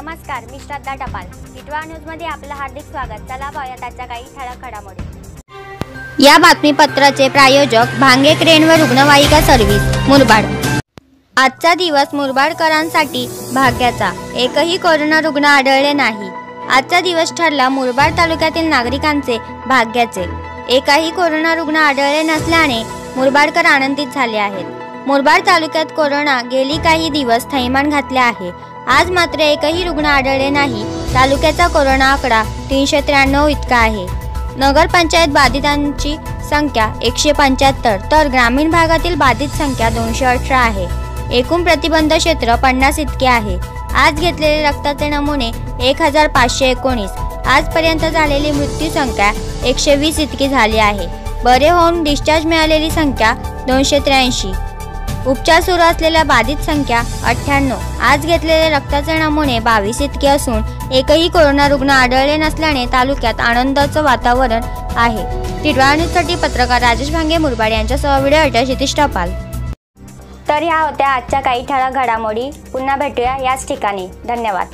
मी श्रद्धा टपाल. टिटवा न्यूजमध्ये आपलं हार्दिक स्वागत. चला पाहूया त्याच्या काही ठळक घडामोडी. या बातमीपत्राचे प्रायोजक भांगे क्रेन व रुग्णवाहिका सर्व्हिस मुरबाड. आजचा दिवस मुरबाडकरांसाठी भाग्याचा. एकही कोरोना रुग्ण आढळले नाही. आजचा दिवस ठरला मुरबाड तालुक्यातील नागरिकांचे भाग्याचे. एकाही कोरोना रुग्ण आढळले नसल्याने मुरबाडकर आनंदित झाले आहेत. मुरबाड तालुक्यात कोरोना गेली काही दिवस थैमान घातले आहे. आज मात्र एकही रुग्ण आढळले नाही. तालुक्याचा कोरोना आकडा तीनशे त्र्याण्णव इतका आहे. नगरपंचायत बाधितांची संख्या एकशे पंच्याहत्तर तर ग्रामीण भागातील बाधित संख्या दोनशे अठरा आहे. एकूण प्रतिबंध क्षेत्र पन्नास इतके आहे. आज घेतलेले रक्ताचे नमुने एक हजार पाचशे एकोणीस. आजपर्यंत झालेली मृत्यू संख्या एकशे वीस इतकी झाली आहे. बरे होऊन डिस्चार्ज मिळालेली संख्या दोनशे त्र्याऐंशी. उपचार सुरू असलेल्या बाधित संख्या अठ्ठ्याण्णव. आज घेतलेले रक्ताचे नमुने बावीस इतके असून एकही कोरोना रुग्ण आढळले नसल्याने तालुक्यात आनंदाचं वातावरण आहे. टिटवाळा न्यूजसाठी पत्रकार राजेश भांगे मुरबाड यांच्यासह व्हिडिओ अटॅच क्षितिश टपाल. तर ह्या होत्या आजच्या काही ठळक घडामोडी. पुन्हा भेटूया याच ठिकाणी. धन्यवाद.